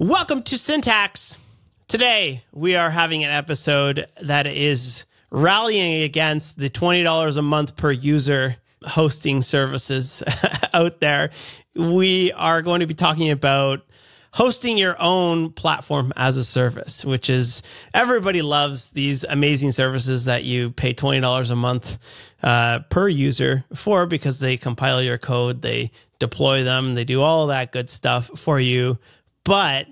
Welcome to Syntax. Today, we are having an episode that is rallying against the $20 a month per user hosting services out there. We are going to be talking about hosting your own platform as a service, which is everybody loves these amazing services that you pay $20 a month uh, per user for because they compile your code, they deploy them, they do all that good stuff for you but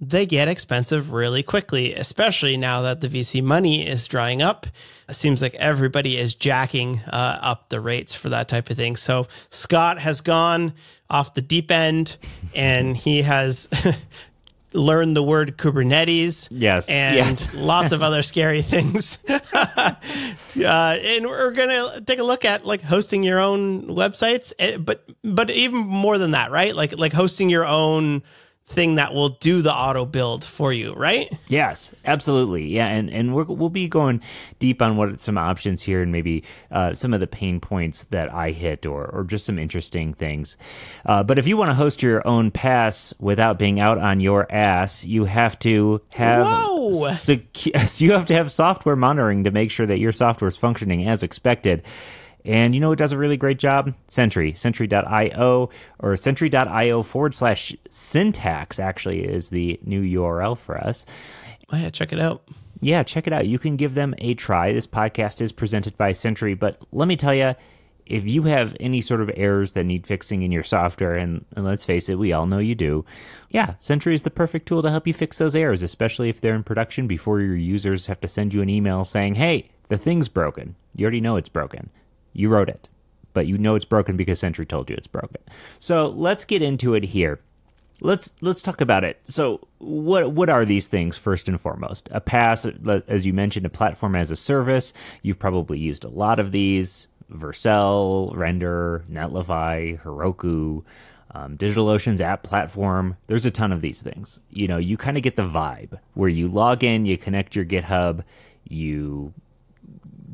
they get expensive really quickly, especially now that the VC money is drying up. It seems like everybody is jacking uh, up the rates for that type of thing. So Scott has gone off the deep end and he has learned the word Kubernetes. Yes. And yes. lots of other scary things. uh, and we're going to take a look at like hosting your own websites, eh, but, but even more than that, right? Like, like hosting your own thing that will do the auto build for you, right? Yes, absolutely. Yeah, and and we will be going deep on what some options here and maybe uh, some of the pain points that I hit or or just some interesting things. Uh, but if you want to host your own PaaS without being out on your ass, you have to have! Secu- you have to have software monitoring to make sure that your software is functioning as expected. And you know it does a really great job? Sentry. Sentry.io or Sentry.io forward slash syntax actually is the new URL for us. Oh, yeah, check it out. Yeah, check it out. You can give them a try. This podcast is presented by Sentry, but let me tell you, if you have any sort of errors that need fixing in your software, and, and, let's face it, we all know you do, yeah, Sentry is the perfect tool to help you fix those errors, especially if they're in production before your users have to send you an email saying, hey, the thing's broken. You already know it's broken. You wrote it, but you know it's broken because Sentry told you it's broken. So let's get into it here. Let's let's talk about it. So what what are these things first and foremost? A PaaS, as you mentioned, a platform as a service. You've probably used a lot of these: Vercel, Render, Netlify, Heroku. Um, DigitalOcean's app platform. There's a ton of these things. You know, you kind of get the vibe where you log in, you connect your GitHub, you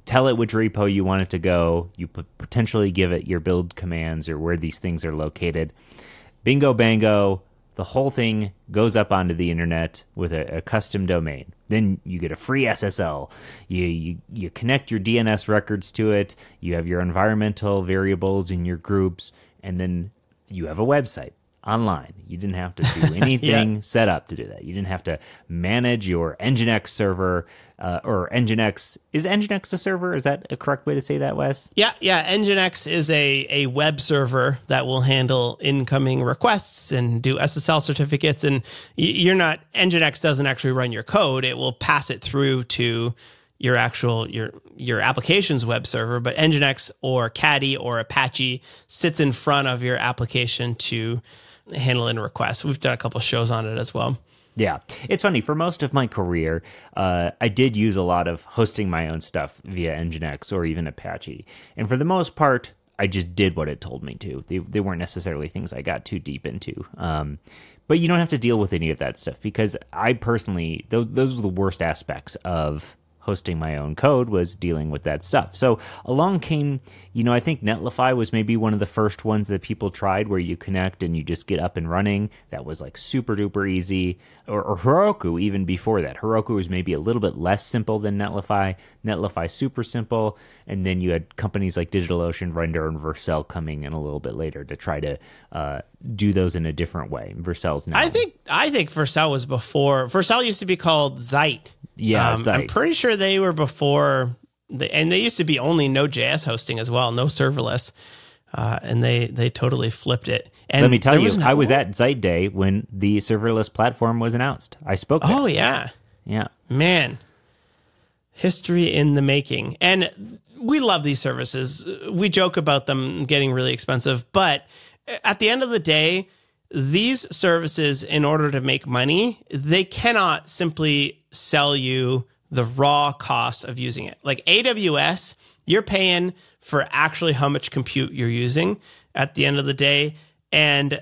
tell it which repo you want it to go. You potentially give it your build commands or where these things are located. Bingo bango, the whole thing goes up onto the internet with a, a custom domain. Then you get a free SSL. You, you you connect your DNS records to it. You have your environmental variables in your groups, and then you have a website online. You didn't have to do anything yeah. set up to do that. You didn't have to manage your Nginx server uh, or Nginx. Is Nginx a server? Is that a correct way to say that, Wes? Yeah, yeah. Nginx is a, a web server that will handle incoming requests and do SSL certificates. And you're not, Nginx doesn't actually run your code, it will pass it through to your actual your your application's web server but nginx or caddy or apache sits in front of your application to handling requests. We've done a couple shows on it as well. Yeah, it's funny. For most of my career, uh, I did use a lot of hosting my own stuff via Nginx or even Apache, and for the most part, I just did what it told me to. They they weren't necessarily things I got too deep into. Um, but you don't have to deal with any of that stuff because I personally those those are the worst aspects of hosting my own code was dealing with that stuff. So along came, you know, I think Netlify was maybe one of the first ones that people tried where you connect and you just get up and running. That was like super duper easy. Or, or Heroku, even before that. Heroku was maybe a little bit less simple than Netlify. Netlify super simple. And then you had companies like DigitalOcean, Render, and Vercel coming in a little bit later to try to uh, do those in a different way. Vercel's now. I think I think Vercel was before. Vercel used to be called Zeit. Yeah, um, I'm pretty sure they were before, the, and they used to be only Node.js hosting as well, no serverless, uh, and they they totally flipped it. And let me tell you, I was at Zeit Day when the serverless platform was announced. I spoke. There. Oh yeah, yeah, man, history in the making, and we love these services. We joke about them getting really expensive, but at the end of the day these services, in order to make money, they cannot simply sell you the raw cost of using it. Like AWS, you're paying for actually how much compute you're using at the end of the day. And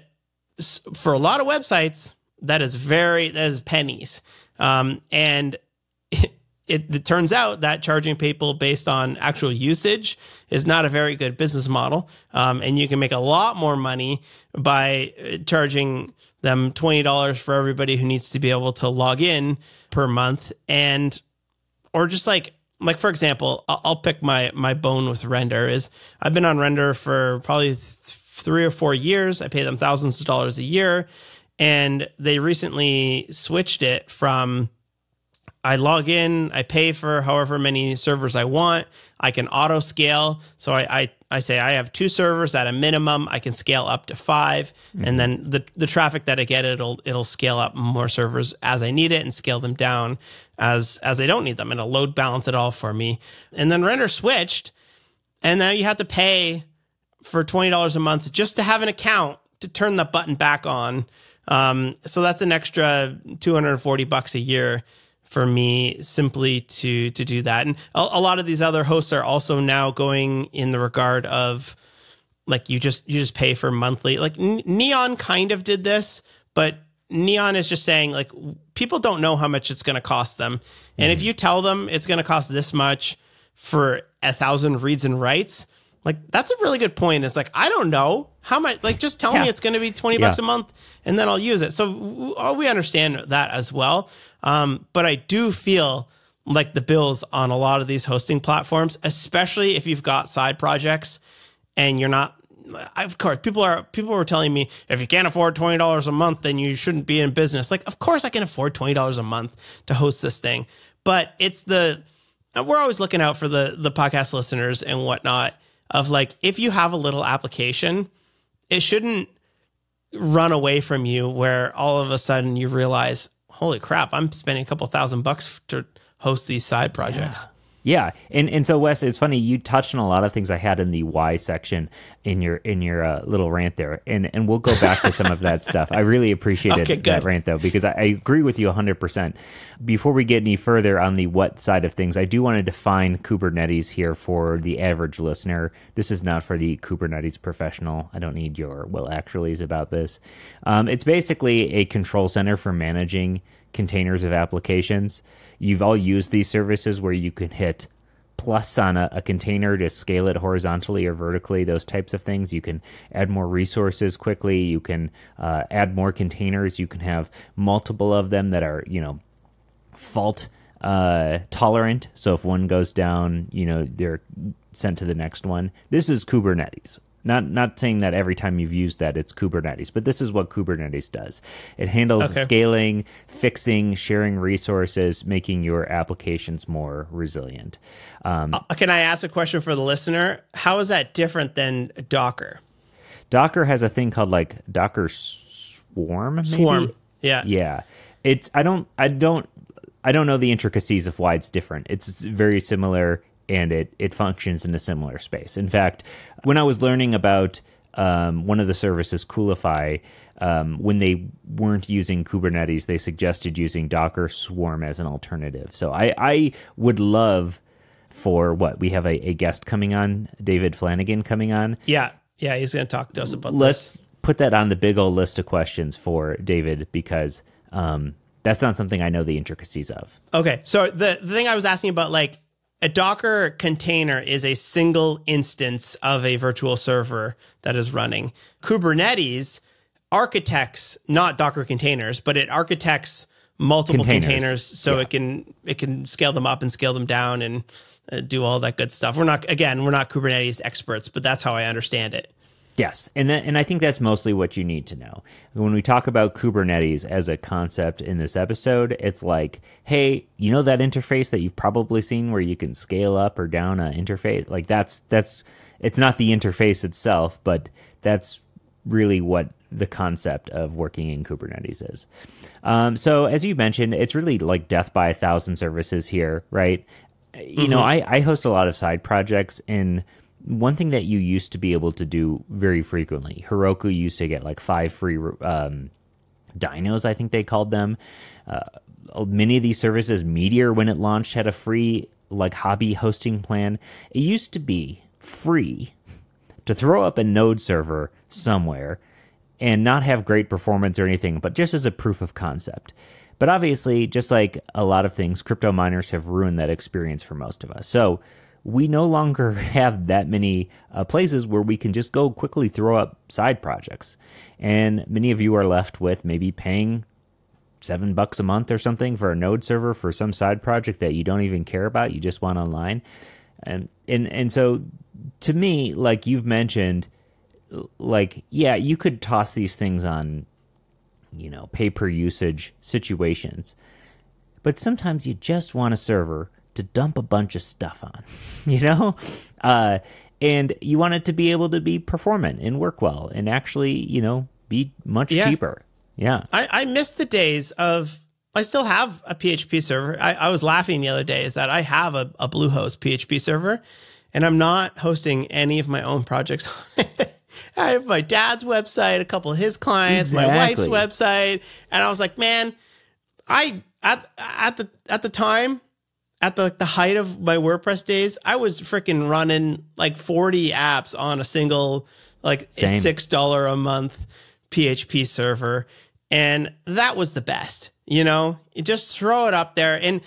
for a lot of websites, that is very, that is pennies. Um, and it, it, turns out that charging people based on actual usage is not a very good business model. Um, and you can make a lot more money by uh, charging them $20 for everybody who needs to be able to log in per month and or just like like for example i'll, pick my my bone with render is i've been on render for probably th- three or four years. I pay them thousands of dollars a year and they recently switched it from I log in, I pay for however many servers I want. I can auto scale. So I, I, I say I have two servers at a minimum. I can scale up to 5 Mm-hmm. and then the the traffic that I get, it'll it'll scale up more servers as I need it and scale them down as as I don't need them. And it'll load balance it all for me. And then render switched, and now you have to pay for twenty dollars a month just to have an account to turn the button back on. Um, so that's an extra two hundred and forty bucks a year for me simply to to do that. And a, a lot of these other hosts are also now going in the regard of like you just you just pay for monthly. Like N- Neon kind of did this, but Neon is just saying like people don't know how much it's going to cost them, and if mm-hmm. you tell them it's going to cost this much for a thousand reads and writes, like that's a really good point. It's like I don't know how much. Like just tell Yeah. me it's going to be twenty bucks Yeah. a month, and then I'll use it. So w- we understand that as well. Um, but I do feel like the bills on a lot of these hosting platforms, especially if you've got side projects and you're not. Of course, people are people were telling me if you can't afford twenty dollars a month, then you shouldn't be in business. Like, of course, I can afford twenty dollars a month to host this thing, but it's the we're always looking out for the the podcast listeners and whatnot. Of like, if you have a little application, it shouldn't run away from you where all of a sudden you realize, holy crap, I'm spending a couple thousand bucks to host these side projects. Yeah, and and so Wes, it's funny you touched on a lot of things I had in the why section in your in your uh, little rant there, and and we'll go back to some of that stuff. I really appreciated Okay, that rant though because I, I agree with you hundred percent. Before we get any further on the what side of things, I do want to define Kubernetes here for the average listener. This is not for the Kubernetes professional. I don't need your well actuallys about this. Um, it's basically a control center for managing containers of applications. You've all used these services where you can hit plus on a, a container to scale it horizontally or vertically, those types of things. You can add more resources quickly. You can uh, add more containers. You can have multiple of them that are, you know, fault uh, tolerant. So if one goes down, you know, they're sent to the next one. This is Kubernetes. Not not saying that every time you've used that it's Kubernetes, but this is what Kubernetes does. It handles Okay. scaling, fixing, sharing resources, making your applications more resilient. Um, Uh, Can I ask a question for the listener? How is that different than Docker? Docker has a thing called like Docker Swarm. Maybe? Swarm. Yeah. Yeah. It's I don't I don't I don't know the intricacies of why it's different. It's very similar and it it functions in a similar space. In fact, when I was learning about um, one of the services, Coolify, um, when they weren't using Kubernetes, they suggested using Docker Swarm as an alternative. So I, I would love for what we have a, a guest coming on, David Flanagan coming on. Yeah. Yeah. He's going to talk to us about Let's this. put that on the big old list of questions for David because um, that's not something I know the intricacies of. Okay. So the, the thing I was asking about, like, a Docker container is a single instance of a virtual server that is running. Kubernetes architects not Docker containers, but it architects multiple Containers. containers, so Yeah. it can it can scale them up and scale them down and uh, do all that good stuff. We're not again, we're not Kubernetes experts, but that's how I understand it. Yes, and that, and I think that's mostly what you need to know. When we talk about Kubernetes as a concept in this episode, it's like, hey, you know that interface that you've probably seen where you can scale up or down an interface? Like that's that's it's not the interface itself, but that's really what the concept of working in Kubernetes is. Um, so as you mentioned, it's really like death by a thousand services here, right? You know, I, I host a lot of side projects and one thing that you used to be able to do very frequently, Heroku used to get like five free um, dynos, I think they called them. Uh, many of these services, Meteor, when it launched, had a free like hobby hosting plan. It used to be free to throw up a node server somewhere and not have great performance or anything, but just as a proof of concept. But obviously, just like a lot of things, crypto miners have ruined that experience for most of us. So we no longer have that many uh, places where we can just go quickly throw up side projects. And many of you are left with maybe paying seven bucks a month or something for a node server for some side project that you don't even care about you just want online and and and so to me like you've mentioned like yeah you could toss these things on you know pay per usage situations but sometimes you just want a server to dump a bunch of stuff on you know uh, and you want it to be able to be performant and work well and actually you know be much Yeah. cheaper yeah I, I miss the days of I still have a PHP server. I, I was laughing the other day is that I have a, a Bluehost PHP server and I'm not hosting any of my own projects. I have my dad's website, a couple of his clients, my wife's website, and I was like, man, I at at the at the time at the the height of my WordPress days, I was freaking running like 40 apps on a single like Same. six dollar a month PHP server, and that was the best. You know, you just throw it up there, and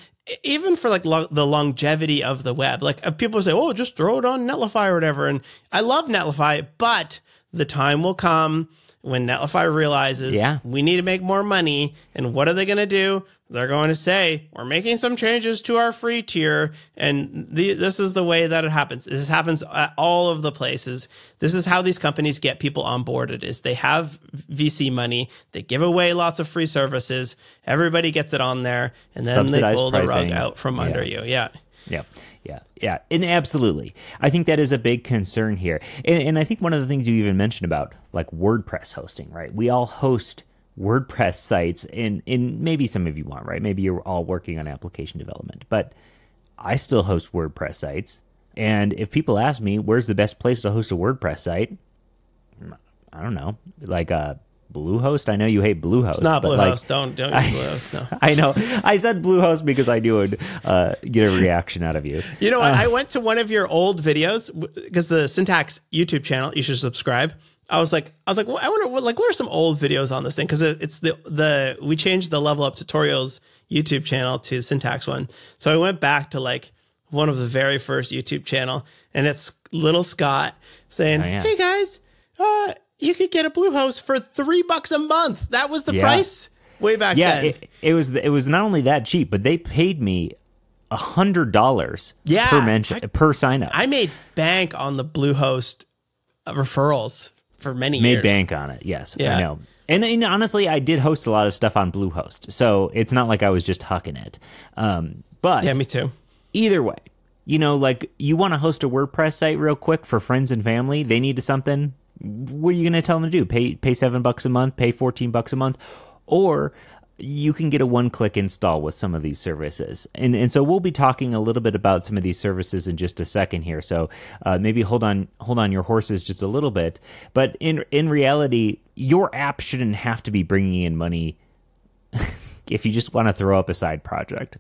even for like lo- the longevity of the web, like uh, people say, "Oh, just throw it on Netlify or whatever." And I love Netlify, but the time will come when Netlify realizes Yeah. we need to make more money. And what are they going to do? They're going to say, we're making some changes to our free tier. And the, this is the way that it happens. This happens at all of the places. This is how these companies get people onboarded is they have VC money. They give away lots of free services. Everybody gets it on there. And then they pull the rug out from under you. Yeah. Yeah, yeah, yeah, and absolutely. I think that is a big concern here, and, and I think one of the things you even mentioned about like WordPress hosting, right? We all host WordPress sites, and and maybe some of you want, right? Maybe you're all working on application development, but I still host WordPress sites, and if people ask me where's the best place to host a WordPress site, I don't know, like uh, Bluehost. I know you hate Bluehost. It's not but, like, Bluehost. don't, don't use Bluehost. No. I know. I said Bluehost because I knew it would uh, get a reaction out of you. You know what? Uh. I went to one of your old videos because the Syntax YouTube channel. You should subscribe. I was like, I was like, well, I wonder what, like, what are some old videos on this thing? Because it, it's the the we changed the level up tutorials YouTube channel to Syntax one. So I went back to like one of the very first YouTube channel, and it's little Scott saying, Oh, yeah. "Hey guys, uh, you could get a Bluehost for three bucks a month. That was the Yeah. price way back Yeah, then." it, it was it was not only that cheap, but they paid me a hundred dollars Yeah, per mention per sign up. I made bank on the Bluehost referrals for many Made years. bank on it. Yes, Yeah. I know. And, and honestly, I did host a lot of stuff on Bluehost, so it's not like I was just hucking it. Um, but Yeah, me too. either way, you know, like you want to host a WordPress site real quick for friends and family, they need something. What are you going to tell them to do? Pay pay seven bucks a month, pay fourteen bucks a month, or you can get a one click install with some of these services. And and so we'll be talking a little bit about some of these services in just a second here. So uh, maybe hold on hold on your horses just a little bit. But in in reality, your app shouldn't have to be bringing in money if you just want to throw up a side project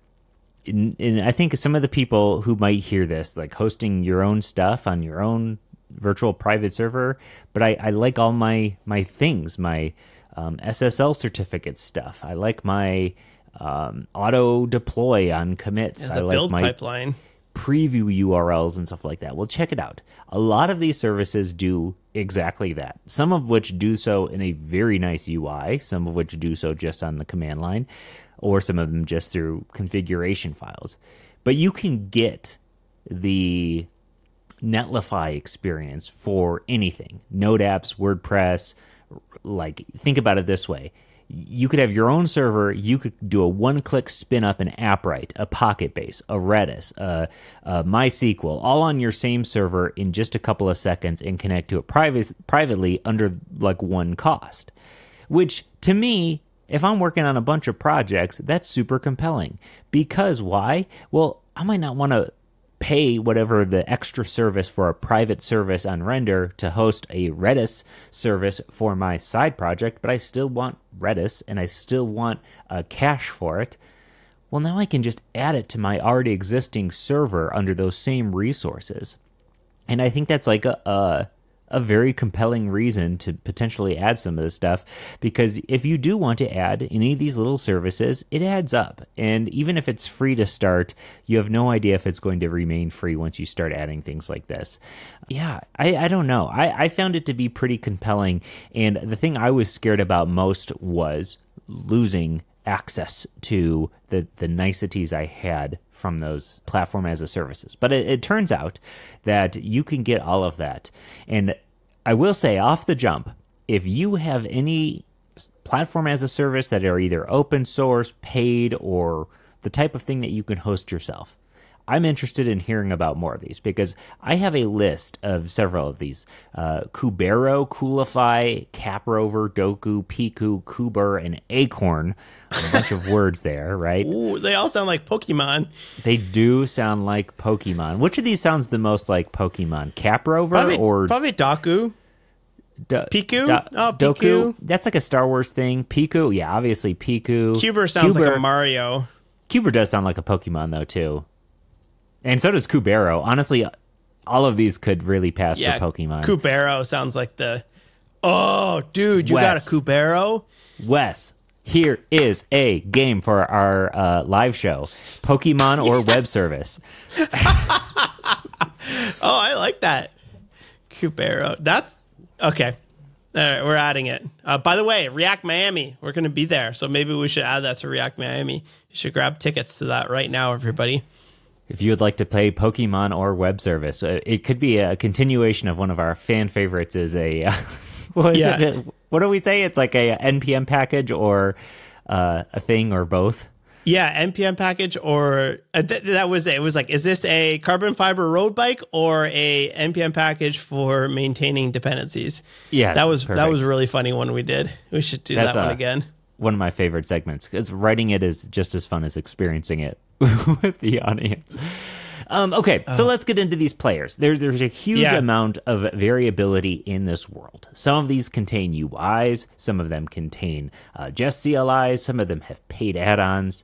and, and I think some of the people who might hear this, like hosting your own stuff on your own virtual private server, but I, I like all my my things, my um, SSL certificate stuff. I like my um, auto deploy on commits. I The like build my pipeline. preview URLs and stuff like that. Well, check it out. A lot of these services do exactly that. Some of which do so in a very nice UI, some of which do so just on the command line, or some of them just through configuration files. But you can get the Netlify experience for anything Node apps, WordPress. Like, think about it this way you could have your own server. You could do a one-click spin up an AppWrite, a PocketBase, a Redis, a, a MySQL, all on your same server in just a couple of seconds, and connect to it private, privately under like one cost. Which to me, if I'm working on a bunch of projects, that's super compelling. Because why? Well, I might not want to pay whatever the extra service for a private service on render to host a redis service for my side project but i still want redis and i still want uh, a cache for it. Well now i can just add it to my already existing server under those same resources. And i think that's like a, a a very compelling reason to potentially add some of this stuff because if you do want to add any of these little services, it adds up. And even if it's free to start, you have no idea if it's going to remain free once you start adding things like this. Yeah, I, I don't know. I, I found it to be pretty compelling. And the thing I was scared about most was losing access to the, the niceties I had from those platform as a services. But it, it turns out that you can get all of that. And I will say off the jump, if you have any platform as a service that are either open source, paid, or the type of thing that you can host yourself, I'm interested in hearing about more of these because I have a list of several of these uh, Kubero, Coolify, Caprover, Dokku, Piku, Cuber, and Acorn. A bunch of words there, right? Ooh, they all sound like Pokemon. They do sound like Pokemon. Which of these sounds the most like Pokemon? Caprover Probably, or probably Dokku. Do- Piku? Do- Oh, Dokku? Piku. That's like a Star Wars thing. Piku, yeah, obviously Piku. Cuber sounds like a Mario. Cuber does sound like a Pokemon though too, and so does Kubero. Honestly, all of these could really pass Yeah, for Pokemon. Kubero sounds like the. Oh, dude, you Wes. got a Kubero? Wes, here is a game for our uh, live show: Pokemon or web service. Oh, I like that. Kubero. That's okay. All right, we're adding it. Uh, by the way, React Miami, we're going to be there. So maybe we should add that to React Miami. You should grab tickets to that right now, everybody. If you would like to play Pokemon or web service, uh, it could be a continuation of one of our fan favorites. Is a what is Yeah. it? What do we say? It's like a npm package or uh, a thing or both. Yeah, NPM package or uh, th- that was it. It was like, is this a carbon fiber road bike or a NPM package for maintaining dependencies? Yeah, that was that was a really funny one we did. We should do That's that one a- again. One of my favorite segments because writing it is just as fun as experiencing it with the audience. Um, okay, so let's get into these players. There, there's a huge Yeah. amount of variability in this world. Some of these contain UIs, some of them contain uh, just CLIs, some of them have paid add-ons.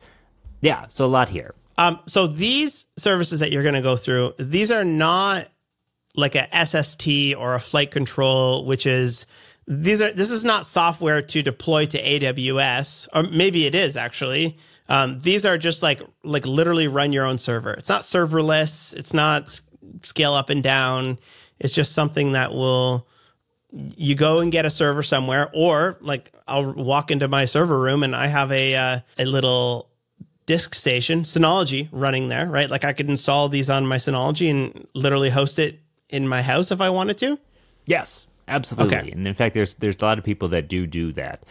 Yeah, so a lot here. Um, so these services that you're going to go through, these are not like a SST or a flight control, which is these are this is not software to deploy to AWS, or maybe it is actually. Um, these are just like like literally run your own server. It's not serverless. It's not scale up and down. It's just something that will you go and get a server somewhere, or like I'll walk into my server room and I have a uh, a little disk station Synology running there, right? Like I could install these on my Synology and literally host it in my house if I wanted to. Yes, absolutely. Okay. And in fact, there's there's a lot of people that do do that.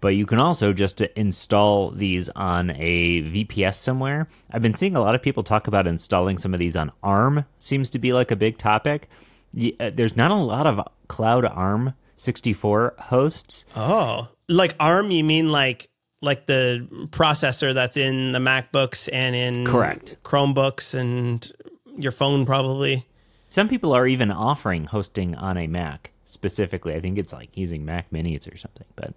But you can also just install these on a VPS somewhere. I've been seeing a lot of people talk about installing some of these on ARM. Seems to be like a big topic. Uh, There's not a lot of cloud ARM 64 hosts. Oh, like ARM? You mean like like the processor that's in the MacBooks and in Correct. Chromebooks and your phone probably. Some people are even offering hosting on a Mac specifically. I think it's like using Mac Minis or something. But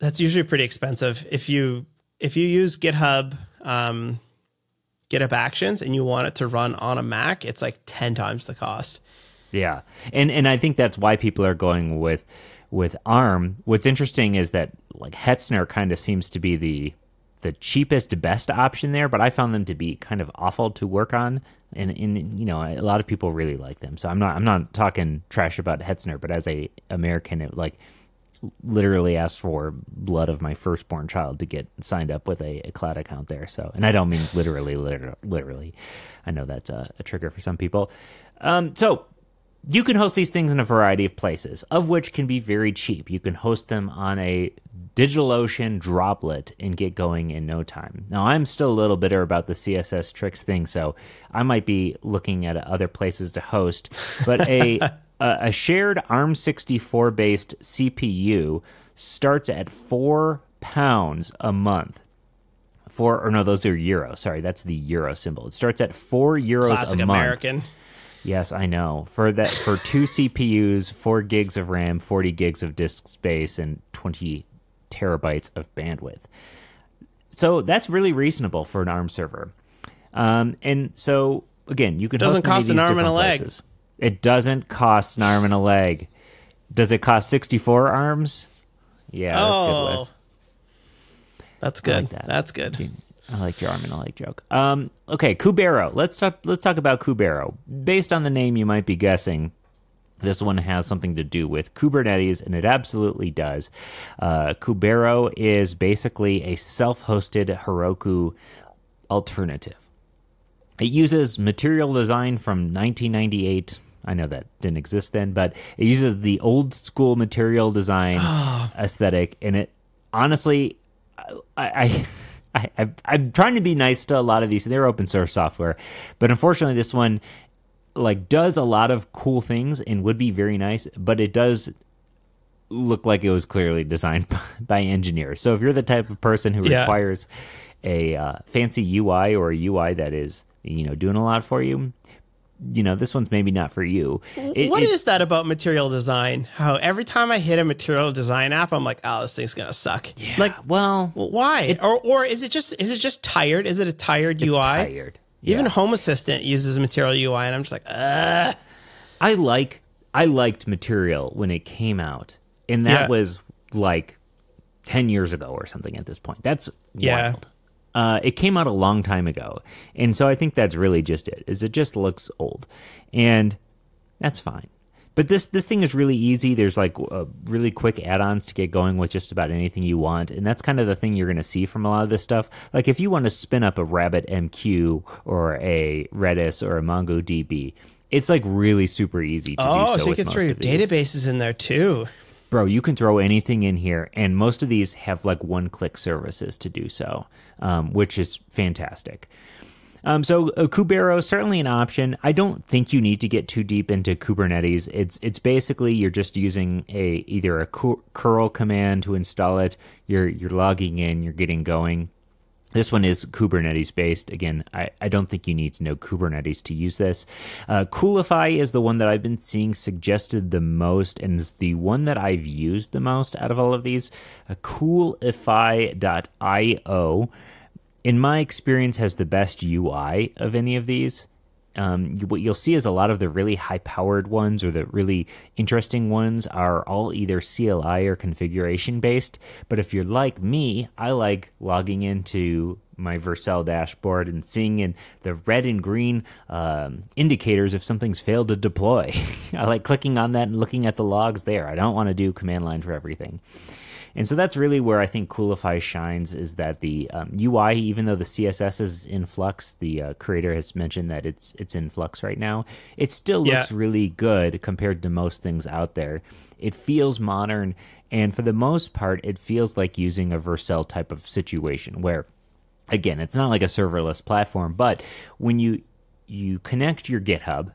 That's usually pretty expensive. If you if you use GitHub um, GitHub Actions and you want it to run on a Mac, it's like ten times the cost. Yeah, and and I think that's why people are going with with ARM. What's interesting is that like Hetzner kind of seems to be the the cheapest, best option there, but I found them to be kind of awful to work on, and and you know a lot of people really like them. So I'm not I'm not talking trash about Hetzner, but as a American, it like literally asked for blood of my firstborn child to get signed up with a, a cloud account there. So, and I don't mean literally, liter- literally. I know that's a, a trigger for some people. Um, so you can host these things in a variety of places, of which can be very cheap. You can host them on a DigitalOcean droplet and get going in no time. Now, I'm still a little bitter about the CSS tricks thing, so I might be looking at other places to host. But a a, a shared ARM64 based CPU starts at four pounds a month. Four or no, those are euro. Sorry, that's the euro symbol. It starts at four euros Classic a month. American. Yes, I know. For that, for two CPUs, four gigs of RAM, forty gigs of disk space, and twenty terabytes of bandwidth. So that's really reasonable for an ARM server. Um, and so again, you can Doesn't host many of cost an arm and a leg. places. It doesn't cost an arm and a leg. Does it cost 64 arms? Yeah, that's Oh. good, Wes. That's good. like that. That's good. I like your arm and a leg joke. Um, okay, Kubero. Let's talk. Let's talk about Kubero. Based on the name, you might be guessing this one has something to do with Kubernetes, and it absolutely does. Uh, Kubero is basically a self-hosted Heroku alternative. It uses material design from 1998. I know that didn't exist then, but it uses the old school material design aesthetic, and it honestly, I, I, I, I'm trying to be nice to a lot of these. They're open source software, but unfortunately, this one like does a lot of cool things and would be very nice, but it does look like it was clearly designed by engineers. So if you're the type of person who Yeah. requires a uh, fancy UI or a UI that is you know doing a lot for you, you know this one's maybe not for you. It- What it- is that about material design? How every time I hit a material design app, I'm like, oh, this thing's gonna suck. Like, well? well, why? or or is it just is it just tired? Is it a tired It's UI? tired. Even Yeah. Home Assistant uses material UI, and I'm just like, uh I like I liked Material when it came out, and that Yeah. was like ten years ago or something. At this point, that's Yeah. wild. Uh, it came out a long time ago, and so I think that's really just it. Is it just looks old, and that's fine. But this this thing is really easy. There's like uh, really quick add-ons to get going with just about anything you want, and that's kind of the thing you're going to see from a lot of this stuff. Like if you want to spin up a RabbitMQ or a Redis or a MongoDB, it's like really super easy to do oh, so. so, you can throw your databases in there too. Bro, you can throw anything in here, and most of these have like one-click services to do so, um, which is fantastic. Um, so uh, Kubero certainly an option. I don't think you need to get too deep into Kubernetes. It's it's basically you're just using a either a curl command to install it. You're you're logging in. You're getting going. This one is Kubernetes based. Again, I, I don't think you need to know Kubernetes to use this. Uh, Coolify is the one that I've been seeing suggested the most and is the one that I've used the most out of all of these. Uh, Coolify.io, in my experience, has the best UI of any of these. Um, what you'll see is a lot of the really high powered ones or the really interesting ones are all either CLI or configuration based. But if you're like me, I like logging into my Vercel dashboard and seeing in the red and green um, indicators if something's failed to deploy. I like clicking on that and looking at the logs there. I don't want to do command line for everything. And so that's really where I think Coolify shines is that the um, UI, even though the CSS is in flux, the uh, creator has mentioned that it's it's in flux right now. It still Yeah. looks really good compared to most things out there. It feels modern, and for the most part, it feels like using a Vercel type of situation where, again, it's not like a serverless platform, but when you you connect your GitHub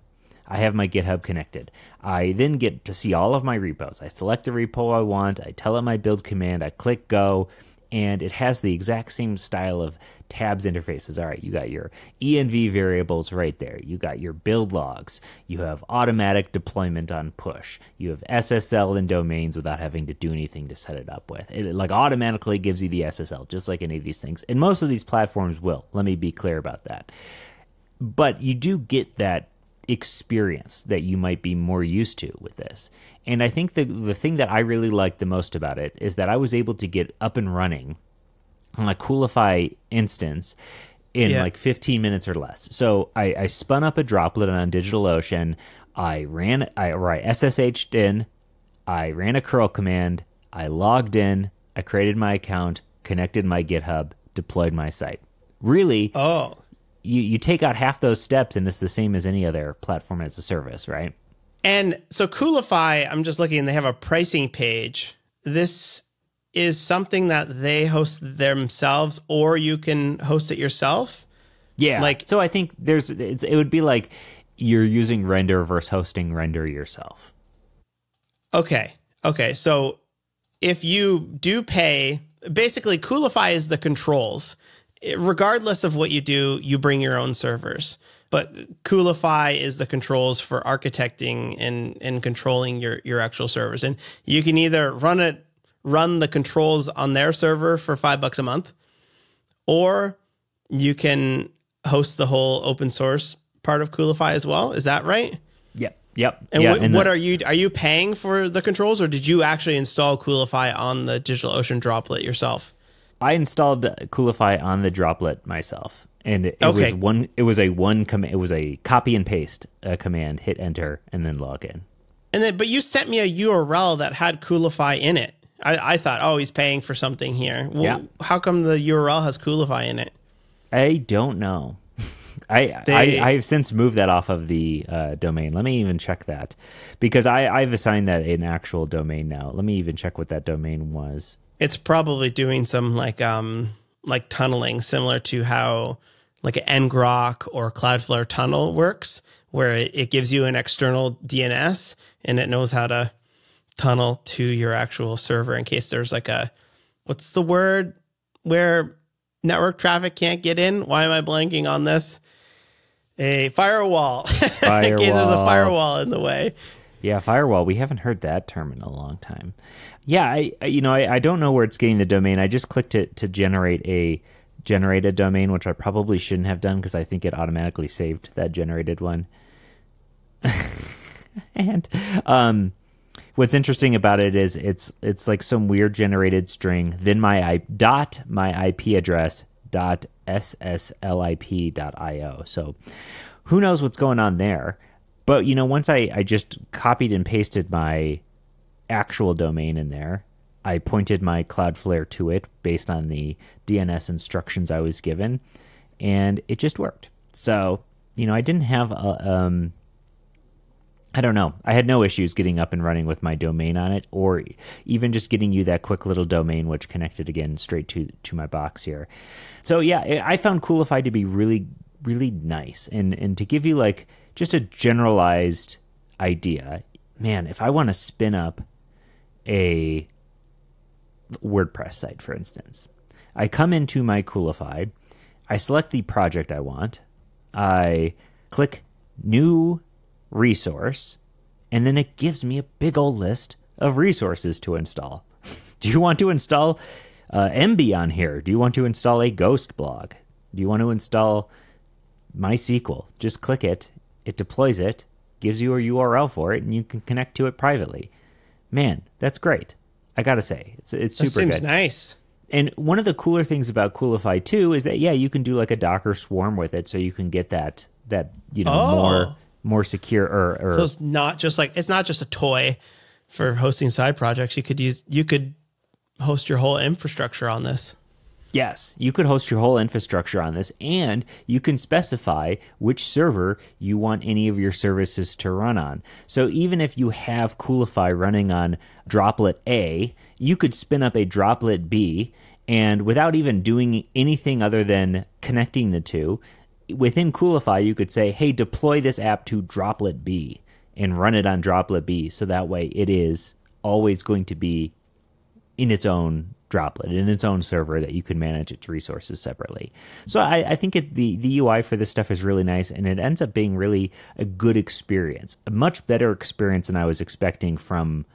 I have my GitHub connected. I then get to see all of my repos. I select the repo I want, I tell it my build command, I click go, and it has the exact same style of tabs interfaces. All right, you got your env variables right there. You got your build logs. You have automatic deployment on push. You have SSL and domains without having to do anything to set it up with. It like automatically gives you the SSL, just like any of these things. And most of these platforms will. Let me be clear about that but you do get that experience that you might be more used to with this. And I think the the thing that I really liked the most about it is that I was able to get up and running on a Coolify instance in Yeah. like 15 minutes or less. So I, I spun up a droplet on DigitalOcean. I ran I or I SSH'd in. I ran a curl command. I logged in. I created my account, connected my GitHub, deployed my site. Really, Oh, you, you take out half those steps and it's the same as any other platform as a service, right? and so Coolify, I'm just looking, they have a pricing page. This is something that they host themselves, or you can host it yourself. Yeah. Like- so I think there's it's, it would be like you're using render versus hosting render yourself. Okay. Okay. So if you do pay, basically, Coolify is the controls. Regardless of what you do, you bring your own servers. But Coolify is the controls for architecting and, and controlling your, your actual servers. And you can either run it, run the controls on their server for five bucks a month, or you can host the whole open source part of Coolify as well. Is that right? Yep. Yep. And yeah, what, and what the- are you are you paying for the controls, or did you actually install Coolify on the DigitalOcean droplet yourself? I installed Coolify on the droplet myself, and it, it Okay. was one. It was a one. It was a copy and paste uh, command. Hit enter and then log in. And then, but you sent me a URL that had Coolify in it. I, I thought, oh, he's paying for something here. Well, Yeah. How come the URL has Coolify in it? I don't know. I, They- I I've since moved that off of the uh, domain. Let me even check that because I I've assigned that an actual domain now. Let me even check what that domain was. It's probably doing some like um like tunneling, similar to how like an ngrok or Cloudflare tunnel works, where it, it gives you an external DNS and it knows how to tunnel to your actual server in case there's like a what's the word where network traffic can't get in. Why am I blanking on this? A firewall. firewall. in case there's a Firewall. firewall in the way. Yeah, firewall. We haven't heard that term in a long time. Yeah, I you know I, I don't know where it's getting the domain. I just clicked it to generate a generate a domain, which I probably shouldn't have done because I think it automatically saved that generated one. and um, what's interesting about it is it's it's like some weird generated string. Then my I, dot my IP address dot sslip dot io. So who knows what's going on there? But you know, once I I just copied and pasted my actual domain in there. I pointed my Cloudflare to it based on the DNS instructions I was given, and it just worked. So, you know, I didn't have a, um, I don't know. I had no issues getting up and running with my domain on it, or even just getting you that quick little domain, which connected again straight to to my box here. So yeah, I found Coolify to be really really nice, and and to give you like just a generalized idea. Man, if I want to spin up a WordPress site, for instance. I come into my Coolify, I select the project I want, I click New Resource, and then it gives me a big old list of resources to install. Do you want to install uh, MB on here? Do you want to install a Ghost blog? Do you want to install MySQL? Just click it, it deploys it, gives you a URL for it, and you can connect to it privately. Man, that's great. I gotta say, it's it's super That seems good. nice. And one of the cooler things about Coolify too is that yeah, you can do like a Docker swarm with it, so you can get that that you know Oh. more more secure or, or So it's not just like it's not just a toy for hosting side projects. You could use you could host your whole infrastructure on this. Yes, you could host your whole infrastructure on this, and you can specify which server you want any of your services to run on. So even if you have Coolify running on Droplet A, you could spin up a Droplet B, and without even doing anything other than connecting the two, within Coolify, you could say, hey, deploy this app to Droplet B and run it on Droplet B. So that way it is always going to be in its own droplet, in its own server that you can manage its resources separately. So I, I think it, the the UI for this stuff is really nice, and it ends up being really a good experience, a much better experience than I was expecting from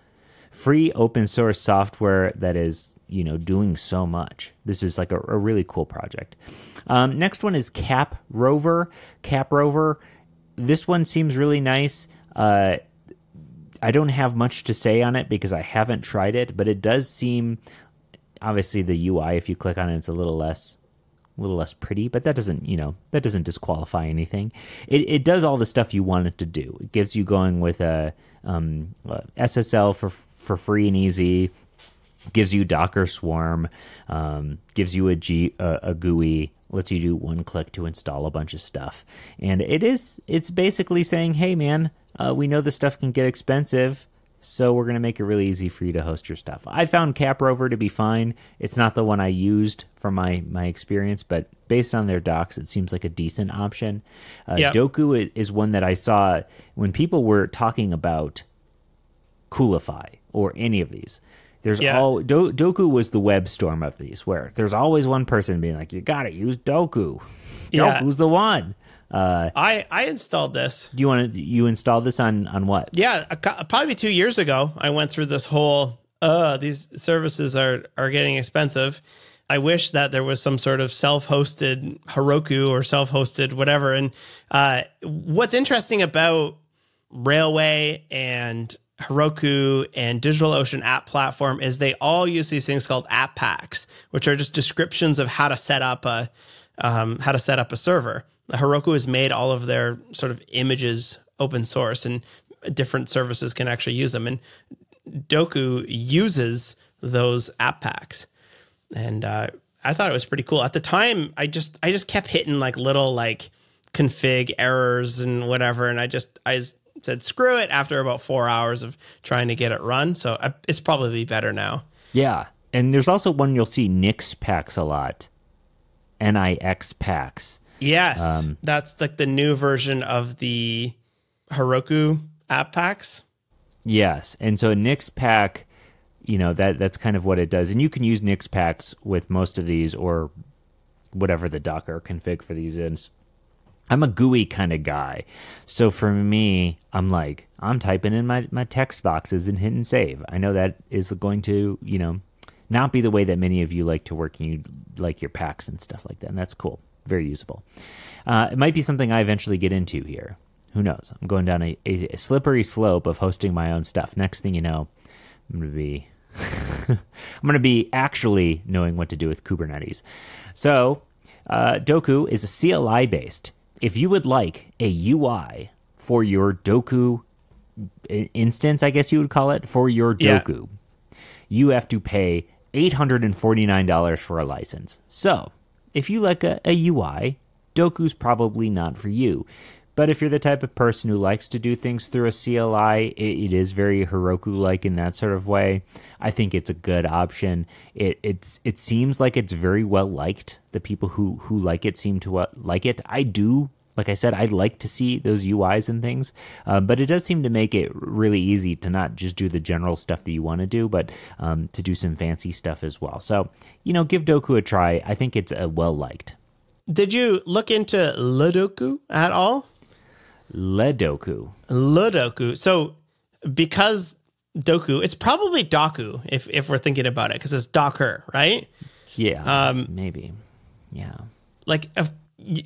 free open source software that is you know doing so much. This is like a, a really cool project. Um, next one is CapRover. Cap Rover. This one seems really nice. Uh, I don't have much to say on it because I haven't tried it, but it does seem obviously the UI if you click on it it's a little less a little less pretty, but that doesn't, you know, that doesn't disqualify anything. It, it does all the stuff you want it to do. It gives you going with a um, SSL for for free and easy. Gives you Docker Swarm. Um, gives you a G a, a GUI. Lets you do one click to install a bunch of stuff. And it is it's basically saying, hey man, uh, we know this stuff can get expensive. So we're going to make it really easy for you to host your stuff. I found CapRover to be fine. It's not the one I used for my my experience, but based on their docs, it seems like a decent option. Uh, Yep. Dokku is one that I saw when people were talking about Coolify or any of these. There's Yeah. all Do, Dokku was the WebStorm of these, where there's always one person being like, "You got to use Dokku. Yeah. Dokku's the one." Uh, I I installed this. do you want to you install this on on what? Yeah, a probably two years ago, I went through this whole. Uh, these services are are getting expensive. I wish that there was some sort of self-hosted Heroku or self-hosted whatever. And uh, what's interesting about Railway and Heroku and DigitalOcean app platform is they all use these things called app packs, which are just descriptions of how to set up a um, how to set up a server. Heroku has made all of their sort of images open source, and different services can actually use them. And Dokku uses those app packs, and uh, I thought it was pretty cool. At the time, I just I just kept hitting like little like config errors and whatever, and I just I said screw it after about four hours of trying to get it run. So I, it's probably better now. Yeah, and there's also one you'll see Nixpacks a lot, Nixpacks. Yes, um, that's like the new version of the Heroku app packs. Yes, and so Nixpack, you know that that's kind of what it does, and you can use Nixpacks with most of these or whatever the Docker config for these is. I'm a GUI kind of guy. So for me, I'm like, I'm typing in my, my text boxes and hitting save. I know that is going to, you know, not be the way that many of you like to work and you like your packs and stuff like that. And that's cool. Very usable. Uh, it might be something I eventually get into here. Who knows? I'm going down a, a slippery slope of hosting my own stuff. Next thing you know, I'm going to be. I'm going to be actually knowing what to do with Kubernetes. So, uh, Dokku is a CLI based if you would like a UI for your Dokku instance, I guess you would call it, for your Dokku, yeah. you have to pay $849 for a license. So, if you like a, a UI, Dokku's probably not for you. But if you're the type of person who likes to do things through a CLI, it, it is very Heroku like in that sort of way. I think it's a good option. It it's it seems like it's very well liked. The people who who like it seem to like it. I do. Like I said, I'd like to see those UIs and things, um, but it does seem to make it really easy to not just do the general stuff that you want to do, but um, to do some fancy stuff as well. So, you know, give Dokku a try. I think it's uh, well liked. Did you look into Ledokku at all? Ledokku. Ledokku. So because Dokku, it's probably Dokku if if we're thinking about it because it's Docker, right? Yeah. Um, maybe. Yeah. Like of,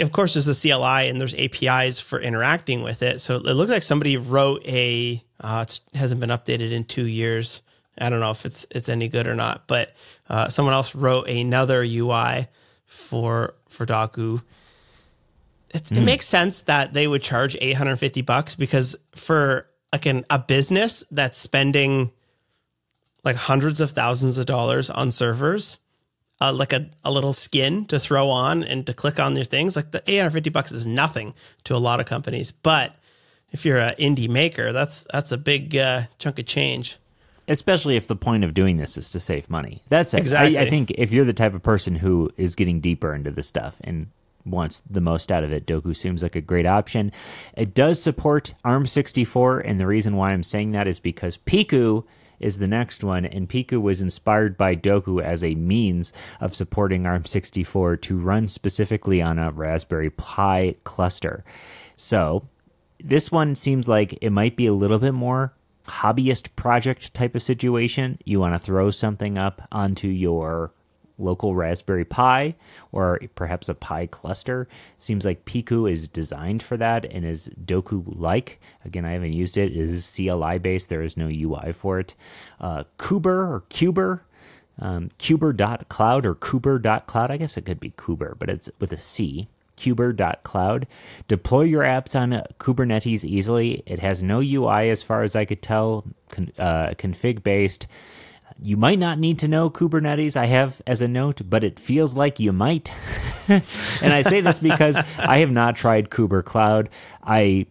of course there's a CLI and there's APIs for interacting with it. So it looks like somebody wrote a uh, it hasn't been updated in 2 years. I don't know if it's it's any good or not, but uh, someone else wrote another UI for for Dokku it, mm. it makes sense that they would charge 850 bucks because for like an, a business that's spending like hundreds of thousands of dollars on servers, uh, like a, a little skin to throw on and to click on your things, like the 850 bucks is nothing to a lot of companies. But if you're an indie maker, that's that's a big uh, chunk of change. Especially if the point of doing this is to save money. That's it. Exactly. I, I think if you're the type of person who is getting deeper into this stuff and wants the most out of it, Dokku seems like a great option. It does support ARM64, and the reason why I'm saying that is because Piku is the next one, and Piku was inspired by Dokku as a means of supporting ARM64 to run specifically on a Raspberry Pi cluster. So, this one seems like it might be a little bit more hobbyist project type of situation. You want to throw something up onto your local Raspberry Pi or perhaps a Pi cluster. Seems like Piku is designed for that and is Dokku like. Again, I haven't used it. It is CLI based, there is no UI for it. Uh, Cuber or Cuber. Um, Cuber.cloud or Cuber.cloud. I guess it could be Kuber, but it's with a C. Cuber.cloud. Deploy your apps on Kubernetes easily. It has no UI as far as I could tell, con- uh, config based. You might not need to know Kubernetes, I have as a note, but it feels like you might. and I say this because I have not tried Cuber Cloud. I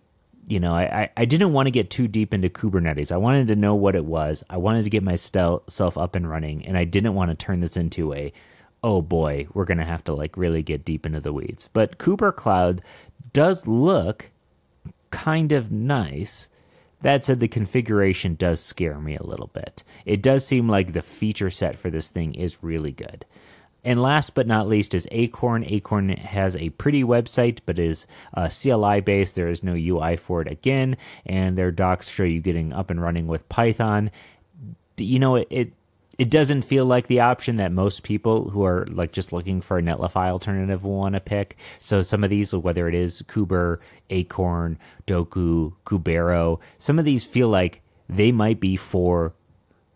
you know, I, I didn't want to get too deep into Kubernetes. I wanted to know what it was. I wanted to get myself up and running, and I didn't want to turn this into a, oh boy, we're going to have to like really get deep into the weeds. But Cuber Cloud does look kind of nice. That said, the configuration does scare me a little bit. It does seem like the feature set for this thing is really good. And last but not least is Acorn. Acorn has a pretty website, but is uh, CLI based. There is no UI for it again, and their docs show you getting up and running with Python. You know, it, it it doesn't feel like the option that most people who are like just looking for a Netlify alternative will want to pick. So some of these, whether it is Cuber, Acorn, Dokku, Kubero, some of these feel like they might be for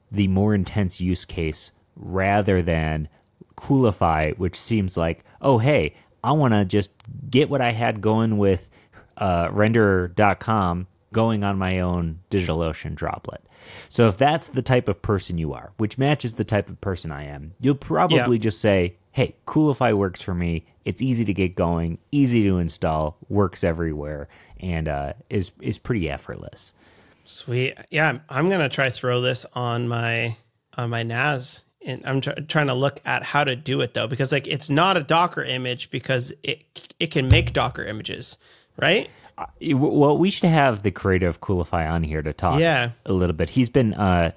the more intense use case rather than Coolify, which seems like, oh, hey, I want to just get what I had going with uh, render.com going on my own DigitalOcean droplet. So if that's the type of person you are, which matches the type of person I am, you'll probably yeah. just say, hey, Coolify works for me. It's easy to get going, easy to install, works everywhere, and uh, is is pretty effortless. Sweet. Yeah, I'm gonna try throw this on my on my NAS, and I'm tr- trying to look at how to do it though, because like it's not a Docker image because it it can make Docker images, right? Well, we should have the creator of Coolify on here to talk yeah. a little bit. He's been uh,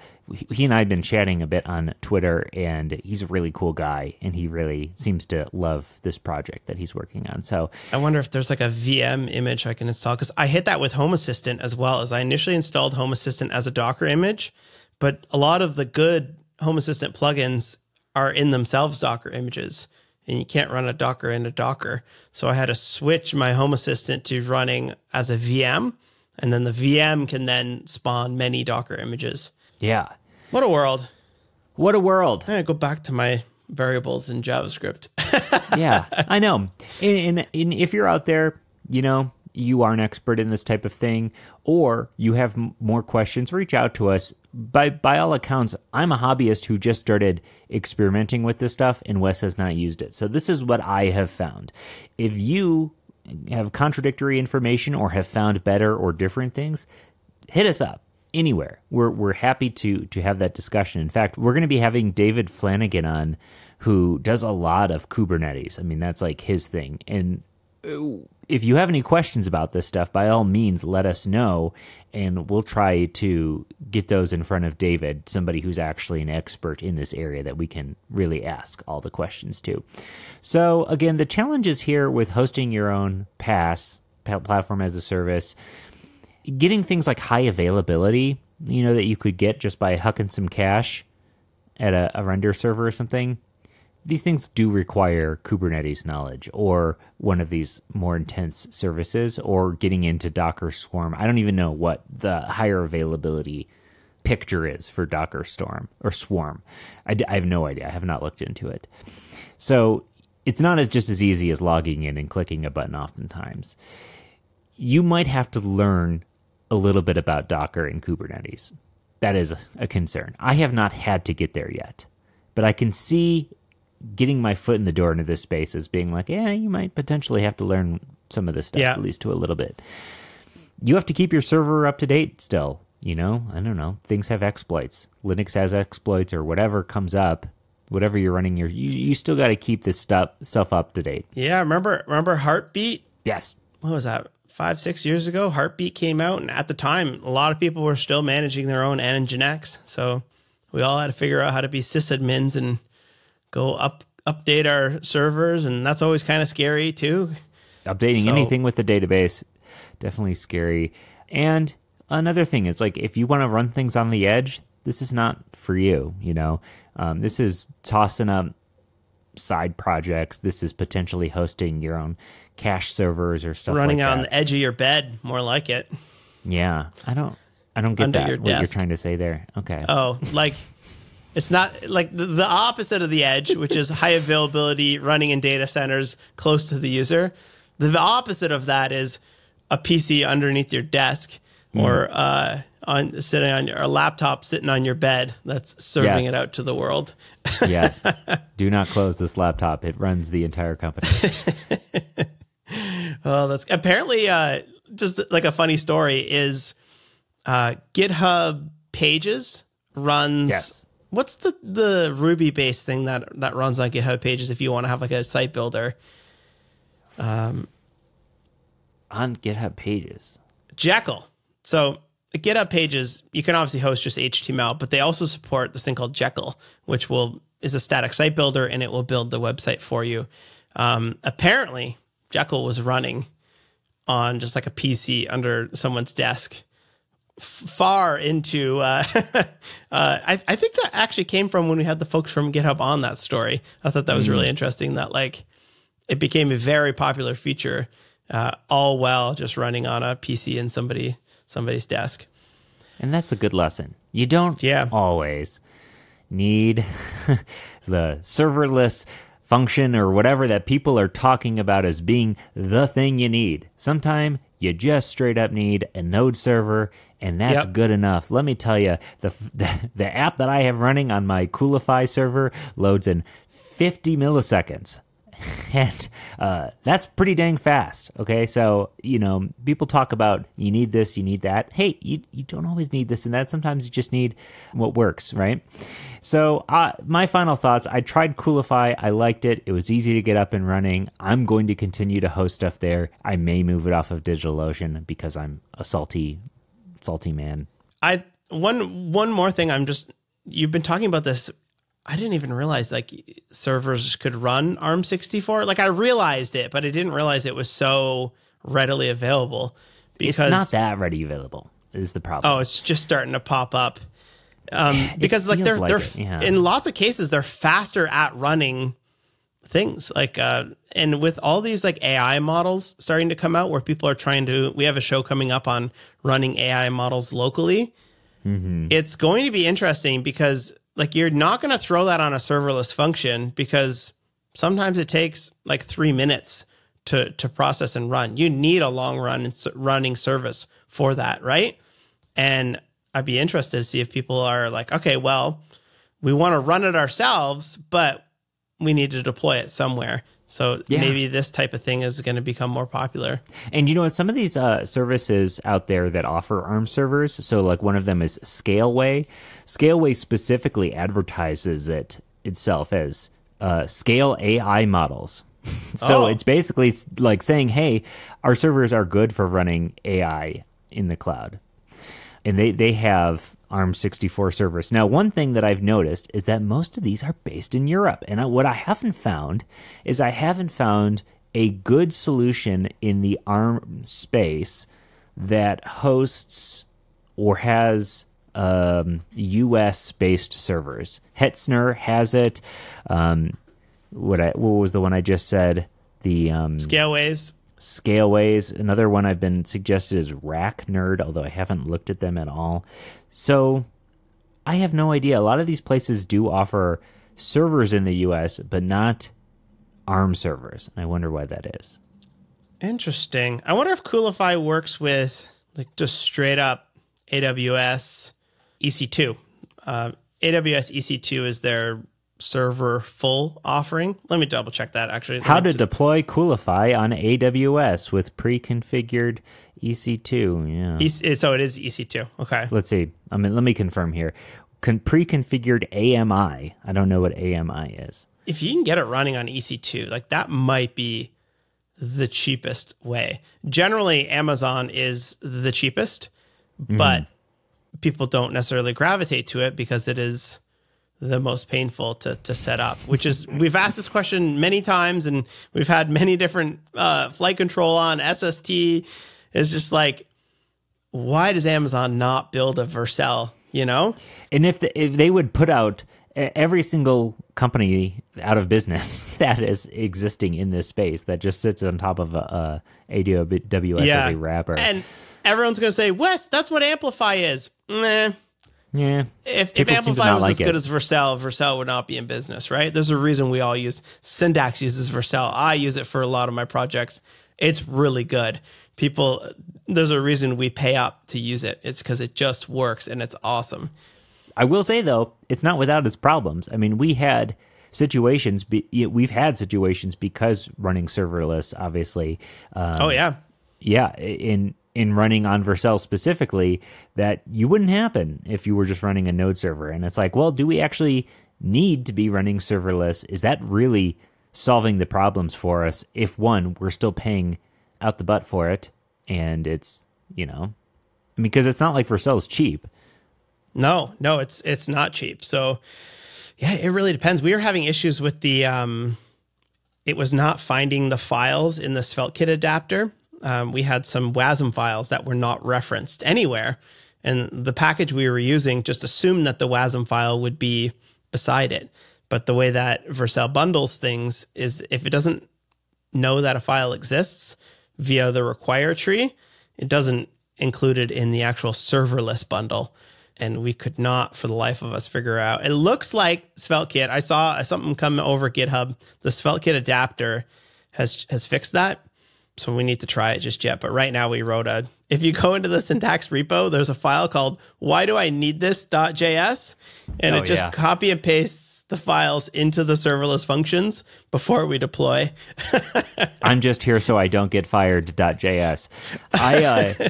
he and I have been chatting a bit on Twitter, and he's a really cool guy, and he really seems to love this project that he's working on. So I wonder if there's like a VM image I can install because I hit that with Home Assistant as well as I initially installed Home Assistant as a Docker image, but a lot of the good Home Assistant plugins are in themselves Docker images and you can't run a Docker in a Docker. So I had to switch my Home Assistant to running as a VM, and then the VM can then spawn many Docker images. Yeah. What a world. What a world. I'm going to go back to my variables in JavaScript. yeah, I know. And, and, and if you're out there, you know, you are an expert in this type of thing, or you have m- more questions, reach out to us. By by all accounts, I'm a hobbyist who just started experimenting with this stuff, and Wes has not used it. So this is what I have found. If you have contradictory information or have found better or different things, hit us up anywhere. We're we're happy to to have that discussion. In fact, we're going to be having David Flanagan on who does a lot of Kubernetes. I mean, that's like his thing. And if you have any questions about this stuff, by all means, let us know, and we'll try to get those in front of David, somebody who's actually an expert in this area that we can really ask all the questions to. So, again, the challenges here with hosting your own PaaS, platform as a service, getting things like high availability, you know, that you could get just by hucking some cash at a, a render server or something these things do require Kubernetes knowledge or one of these more intense services or getting into Docker Swarm. I don't even know what the higher availability picture is for Docker Storm or Swarm. I, I have no idea. I have not looked into it. So it's not as just as easy as logging in and clicking a button oftentimes. You might have to learn a little bit about Docker and Kubernetes. That is a concern. I have not had to get there yet, but I can see getting my foot in the door into this space as being like, yeah, you might potentially have to learn some of this stuff, yeah. at least to a little bit. You have to keep your server up to date still. You know, I don't know. Things have exploits. Linux has exploits or whatever comes up. Whatever you're running, your you, you still got to keep this stuff stuff up to date. Yeah, remember remember Heartbleed? Yes. What was that? Five six years ago, Heartbleed came out, and at the time, a lot of people were still managing their own Nginx. So we all had to figure out how to be sysadmins and go up update our servers, and that's always kind of scary too. Updating so, anything with the database, definitely scary. And another thing is like if you want to run things on the edge, this is not for you. You know, um, this is tossing up side projects. This is potentially hosting your own cache servers or stuff. Running like on the edge of your bed, more like it. Yeah, I don't. I don't get Under that. What desk. you're trying to say there? Okay. Oh, like it's not like the, the opposite of the edge, which is high availability running in data centers close to the user. The opposite of that is a PC underneath your desk mm. or uh, on sitting on your laptop sitting on your bed that's serving yes. it out to the world. yes. Do not close this laptop. It runs the entire company. oh, that's apparently uh, just like a funny story is uh, GitHub Pages runs yes what's the the Ruby based thing that that runs on GitHub pages if you want to have like a site builder? Um, on GitHub pages, Jekyll. So GitHub pages, you can obviously host just HTML, but they also support this thing called Jekyll, which will is a static site builder and it will build the website for you. Um, apparently, Jekyll was running on just like a PC under someone's desk far into. Uh, uh, I, I think that actually came from when we had the folks from GitHub on that story. I thought that was really interesting. That like it became a very popular feature, uh, all while just running on a PC in somebody somebody's desk. And that's a good lesson. You don't Yeah. always need the serverless function or whatever that people are talking about as being the thing you need. Sometime you just straight up need a node server and that's Yep. good enough. Let me tell you, the, the the app that I have running on my Coolify server loads in 50 milliseconds. and uh, that's pretty dang fast. Okay, so you know people talk about you need this, you need that. Hey, you you don't always need this and that. Sometimes you just need what works, right? So uh, my final thoughts: I tried Coolify, I liked it. It was easy to get up and running. I'm going to continue to host stuff there. I may move it off of DigitalOcean because I'm a salty, salty man. I one one more thing. I'm just you've been talking about this. I didn't even realize like servers could run ARM64. Like I realized it, but I didn't realize it was so readily available. Because It's not that ready available. Is the problem? oh, it's just starting to pop up. Um, because like they're like they're it, yeah. in lots of cases they're faster at running things like uh and with all these like AI models starting to come out where people are trying to we have a show coming up on running AI models locally it's going to be interesting because like you're not going to throw that on a serverless function because sometimes it takes like three minutes to to process and run. You need a long run running service for that, right? And I'd be interested to see if people are like, okay, well, we want to run it ourselves, but we need to deploy it somewhere. So Yeah. maybe this type of thing is going to become more popular. And you know what? Some of these uh, services out there that offer ARM servers, so like one of them is Scaleway. Scaleway specifically advertises it itself as uh, scale AI models. so Oh. it's basically like saying, hey, our servers are good for running AI in the cloud. And they, they have ARM64 servers. Now, one thing that I've noticed is that most of these are based in Europe. And I, what I haven't found is I haven't found a good solution in the ARM space that hosts or has um, US based servers. Hetzner has it. Um, what I what was the one I just said? The um, Scaleways. Scaleways. Another one I've been suggested is RackNerd, although I haven't looked at them at all. So I have no idea. A lot of these places do offer servers in the US, but not ARM servers. And I wonder why that is. Interesting. I wonder if Coolify works with like just straight up AWS EC2. Uh, AWS EC2 is their server full offering. Let me double check that actually. How to just- deploy Coolify on AWS with pre-configured EC2. Yeah. EC eh, so it is EC2. Okay. Let's see. I mean, let me confirm here. Con- pre-configured AMI. I don't know what AMI is. If you can get it running on EC2, like that might be the cheapest way. Generally, Amazon is the cheapest, mm-hmm. but people don't necessarily gravitate to it because it is the most painful to, to set up which is we've asked this question many times and we've had many different uh, flight control on sst is just like why does amazon not build a vercel you know And if, the, if they would put out every single company out of business that is existing in this space that just sits on top of a, a AWS as a wrapper. and everyone's going to say wes that's what amplify is Meh. Yeah. if, if People seem to amplify was like as good it. as vercel vercel would not be in business right there's a reason we all use syntax uses vercel i use it for a lot of my projects it's really good people there's a reason we pay up to use it it's because it just works and it's awesome I will say though, it's not without its problems. I mean, we had situations. Be, we've had situations because running serverless, obviously. Um, oh yeah yeah, in in running on Vercel specifically, that you wouldn't happen if you were just running a node server. And it's like, well, do we actually need to be running serverless? Is that really solving the problems for us? If one, we're still paying out the butt for it, and it's you know, because it's not like Vercel's cheap. No, no, it's it's not cheap. So yeah, it really depends. We were having issues with the um it was not finding the files in the SvelteKit adapter. Um, we had some WASM files that were not referenced anywhere. And the package we were using just assumed that the WASM file would be beside it. But the way that Vercel bundles things is if it doesn't know that a file exists via the require tree, it doesn't include it in the actual serverless bundle. And we could not, for the life of us, figure out. It looks like SvelteKit. I saw something come over GitHub. The SvelteKit adapter has has fixed that, so we need to try it just yet. But right now, we wrote a. If you go into the syntax repo, there's a file called "Why do I need this?" and Oh, it just yeah. copy and pastes the files into the serverless functions before we deploy. I'm just here so I don't get fired. .js. I, uh,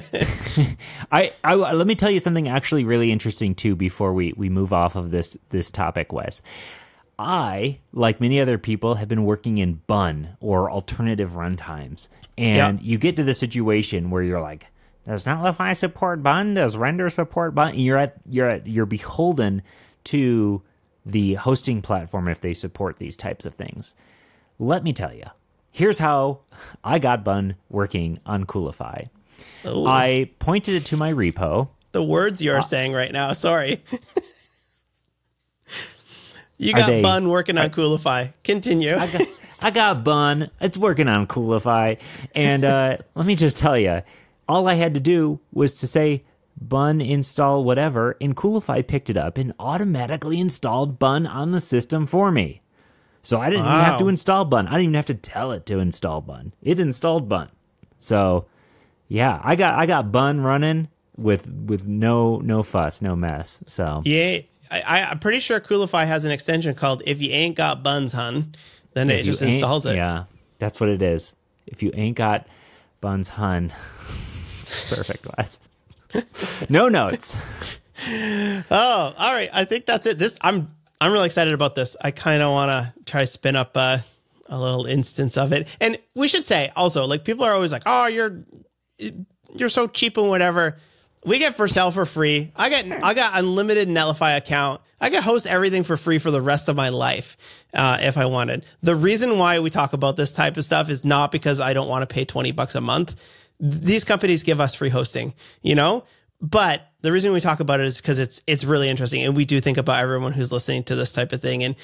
I, I, let me tell you something actually really interesting too. Before we we move off of this this topic, Wes. I, like many other people, have been working in Bun or alternative runtimes, and you get to the situation where you're like, "Does Netlify support Bun? Does Render support Bun?" And you're at you're at you're beholden to the hosting platform if they support these types of things. Let me tell you, here's how I got Bun working on Coolify. Oh, I pointed it to my repo. the words Uh, you're saying right now. Sorry. you got they- Bun working on Coolify. Continue. I got, I got Bun. It's working on Coolify. And uh, let me just tell you, all I had to do was to say Bun install whatever, and Coolify picked it up and automatically installed Bun on the system for me. So I didn't even have to install Bun. I didn't even have to tell it to install Bun. It installed Bun. So yeah, I got I got Bun running with with no no fuss, no mess. So yeah, I, I, I'm pretty sure Coolify has an extension called "If you ain't got buns, hun," then it If you just installs it. Yeah, that's what it is. If you ain't got buns, hun, perfect. Wes. no notes. Oh, all right. I think that's it. This I'm I'm really excited about this. I kind of want to try spin up a, a little instance of it. And we should say also, like people are always like, "Oh, you're you're so cheap and whatever." We get Vercel for free. I get I got unlimited Netlify account. I could host everything for free for the rest of my life uh, if I wanted. The reason why we talk about this type of stuff is not because I don't want to pay twenty bucks a month. These companies give us free hosting, you know. But the reason we talk about it is because it's it's really interesting, and we do think about everyone who's listening to this type of thing, and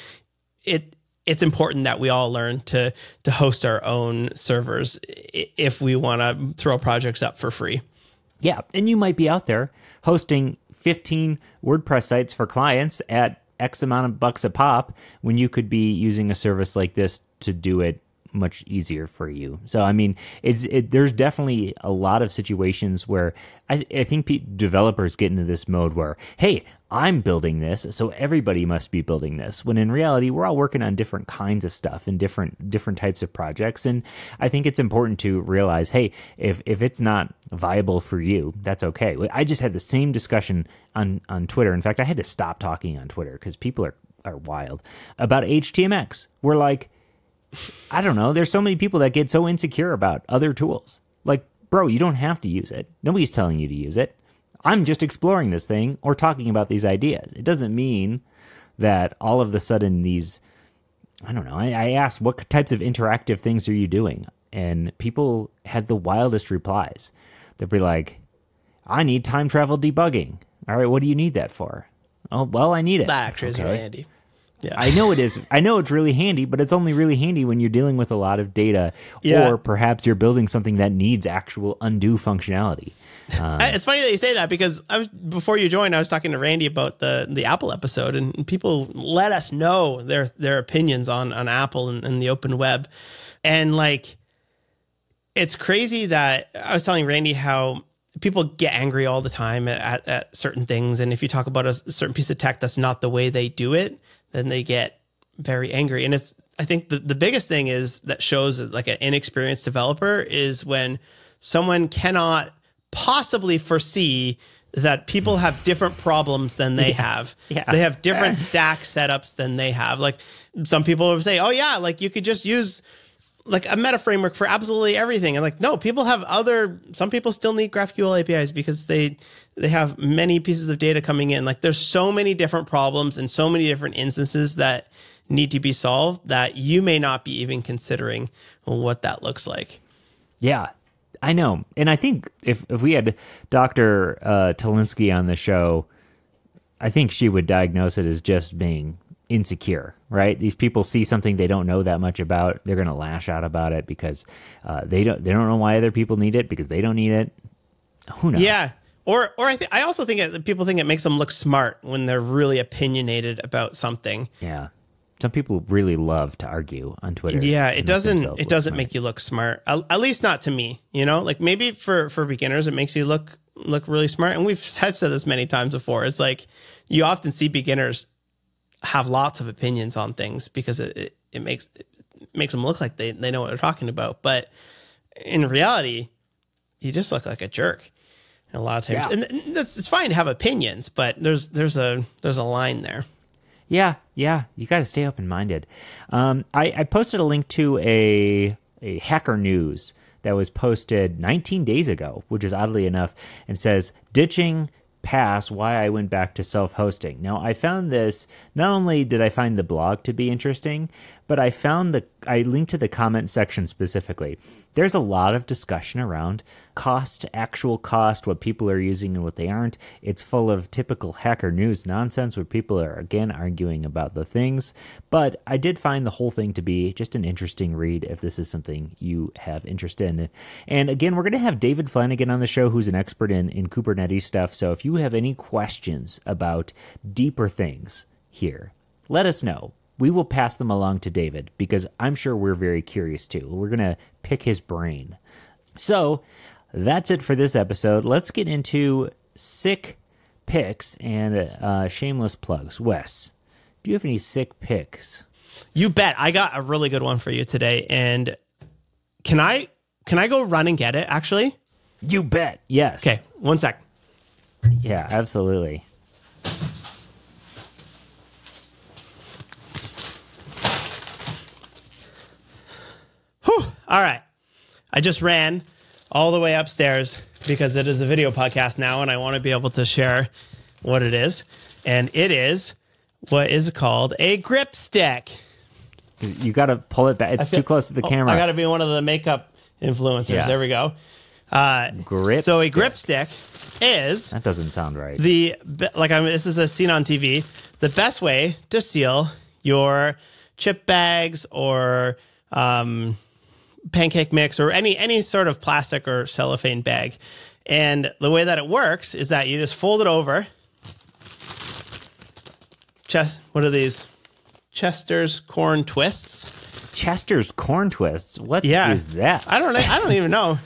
it it's important that we all learn to to host our own servers if we want to throw projects up for free. Yeah, and you might be out there hosting 15 WordPress sites for clients at X amount of bucks a pop when you could be using a service like this to do it much easier for you. So I mean, it's it, there's definitely a lot of situations where I, I think pe- developers get into this mode where, hey, I'm building this, so everybody must be building this. When in reality, we're all working on different kinds of stuff and different different types of projects. And I think it's important to realize, hey, if if it's not viable for you, that's okay. I just had the same discussion on on Twitter. In fact, I had to stop talking on Twitter because people are are wild about HTMX. We're like, I don't know. There's so many people that get so insecure about other tools. Like, bro, you don't have to use it. Nobody's telling you to use it. I'm just exploring this thing or talking about these ideas. It doesn't mean that all of the sudden these, I don't know. I, I asked what types of interactive things are you doing, and people had the wildest replies. They'd be like, "I need time travel debugging." All right, what do you need that for? Oh, well, I need it. That actually is Okay. really handy. Yeah. I know it is. I know it's really handy, but it's only really handy when you're dealing with a lot of data, Yeah. or perhaps you're building something that needs actual undo functionality. Uh, I- it's funny that you say that because I was before you joined, I was talking to Randy about the the Apple episode, and people let us know their their opinions on on Apple and, and the open web, and like, it's crazy that I was telling Randy how people get angry all the time at, at certain things, and if you talk about a certain piece of tech that's not the way they do it, then they get very angry, and it's. I think the, the biggest thing is that shows like an inexperienced developer is when someone cannot possibly foresee that people have different problems than they have. Yeah. They have different stack setups than they have. Like some people would say, "Oh yeah, like you could just use like a meta framework for absolutely everything." And like no, people have other some people still need GraphQL APIs because they they have many pieces of data coming in. Like there's so many different problems and so many different instances that need to be solved that you may not be even considering what that looks like. Yeah, I know, and I think if if we had Doctor uh, Tolinski on the show, I think she would diagnose it as just being insecure. Right? These people see something they don't know that much about. They're going to lash out about it because uh, they don't they don't know why other people need it because they don't need it. Who knows? Yeah. Or, or I, th- I also think it, people think it makes them look smart when they're really opinionated about something. Yeah. Some people really love to argue on Twitter. Yeah, it doesn't it doesn't smart. make you look smart. At, at least not to me. You know, like maybe for for beginners, it makes you look look really smart. And we've I've said this many times before. It's like you often see beginners have lots of opinions on things because it it, it makes it makes them look like they they know what they're talking about. But in reality, you just look like a jerk. A lot of times, Yeah. and and that's it's fine to have opinions, but there's there's a there's a line there. Yeah, yeah, you got to stay open minded. Um, I, I posted a link to a a hacker news that was posted 19 days ago, which is oddly enough, and says ditching PaaS why I went back to self hosting. Now I found this. Not only did I find the blog to be interesting, but I found the I linked to the comment section specifically. There's a lot of discussion around cost, actual cost, what people are using and what they aren't. It's full of typical hacker news nonsense where people are again arguing about the things. But I did find the whole thing to be just an interesting read if this is something you have interest in. And again, we're going to have David Flanagan on the show, who's an expert in, in Kubernetes stuff. So if you have any questions about deeper things here, let us know. We will pass them along to David because I'm sure we're very curious too. We're going to pick his brain. So that's it for this episode. Let's get into sick picks and uh, shameless plugs. Wes, do you have any sick picks? You bet. I got a really good one for you today. And can I can I go run and get it actually? You bet. Yes. Okay, one sec. Yeah, absolutely. All right. I just ran all the way upstairs because it is a video podcast now and I want to be able to share what it is. And it is what is called a grip stick. You got to pull it back. It's too close to the Oh, camera. I got to be one of the makeup influencers. Yeah. There we go. Uh, Grip so a grip stick is that doesn't sound right. the like I'm this is a scene on TV. The best way to seal your chip bags or um, pancake mix or any any sort of plastic or cellophane bag. And the way that it works is that you just fold it over. Chest, what are these? Chester's corn twists. Chester's corn twists. What is Yeah. that? I don't. I don't even know.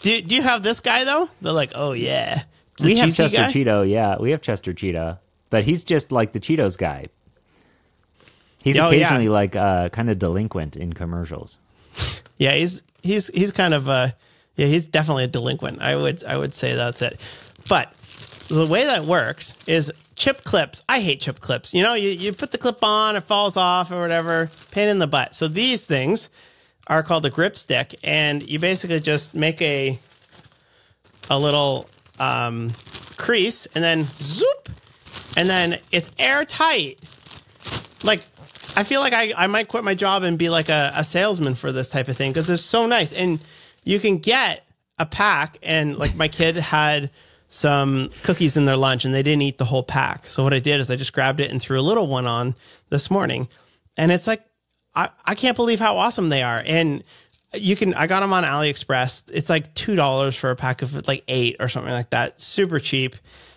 Do you, do you have this guy though? They're like, oh yeah, The we have Chester guy? Cheeto. Yeah, we have Chester Cheetah, but he's just like the Cheetos guy. He's Oh, yeah. occasionally like uh, kind of delinquent in commercials. Yeah, he's he's he's kind of a yeah, he's definitely a delinquent. I would I would say that's it. But the way that works is chip clips. I hate chip clips. You know, you, you put the clip on, it falls off or whatever. Pain in the butt. So these things are called a grip stick, and you basically just make a a little um, crease and then zoop, and then it's airtight. Like I feel like I, I might quit my job and be like a, a salesman for this type of thing because it's so nice. And you can get a pack and like my kid had some cookies in their lunch and they didn't eat the whole pack. So what I did is I just grabbed it and threw a little one on this morning. And it's like I, I can't believe how awesome they are. And you can I got them on AliExpress. It's like two dollars for a pack of like eight or something like that. Super cheap.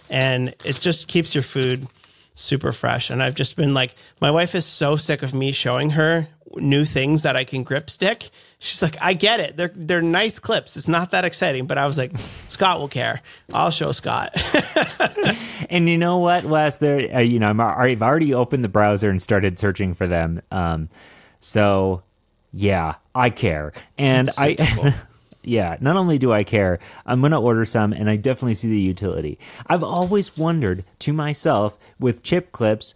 And it just keeps your food super fresh. And I've just been like, my wife is so sick of me showing her new things that I can grip stick. She's like, I get it. They're they're nice clips. It's not that exciting, but I was like, Scott will care. I'll show Scott. And you know what, Wes? There, uh, you know, I'm, I've already opened the browser and started searching for them. Um, so, yeah, I care, and I, yeah, not only do I care, I'm gonna order some, and I definitely see the utility. I've always wondered to myself with chip clips,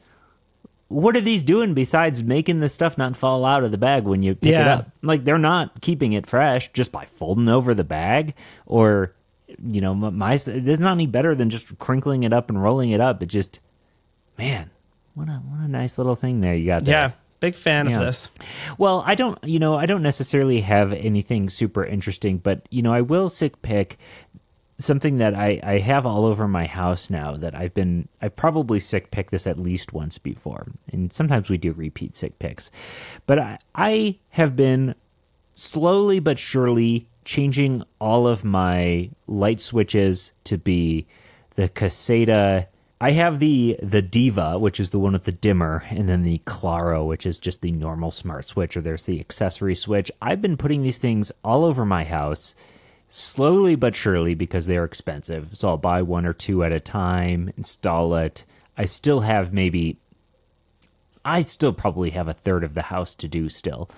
what are these doing besides making the stuff not fall out of the bag when you pick it up? Like they're not keeping it fresh just by folding over the bag or you know my, my it's not any better than just crinkling it up and rolling it up. It just man, what a what a nice little thing there you got there. yeah. Big fan Yeah. of this. Well, I don't, you know, I don't necessarily have anything super interesting, but you know, I will sick pick something that I, I have all over my house now that I've been I've probably sick pick this at least once before. And sometimes we do repeat sick picks. But I, I have been slowly but surely changing all of my light switches to be the Caseta. I have the the Diva, which is the one with the dimmer, and then the Claro, which is just the normal smart switch, or there's the accessory switch. I've been putting these things all over my house slowly but surely because they're expensive. So I'll buy one or two at a time, install it. I still have maybe I still probably have a third of the house to do still.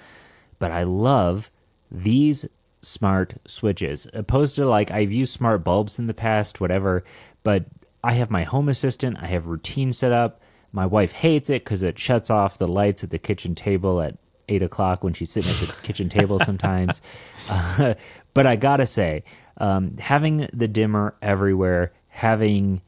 But I love these smart switches. Opposed to like I've used smart bulbs in the past, whatever, but I have my home assistant, I have routine set up. My wife hates it because it shuts off the lights at the kitchen table at eight o'clock when she's sitting at the kitchen table sometimes. Uh, but I gotta say, um, having the dimmer everywhere, having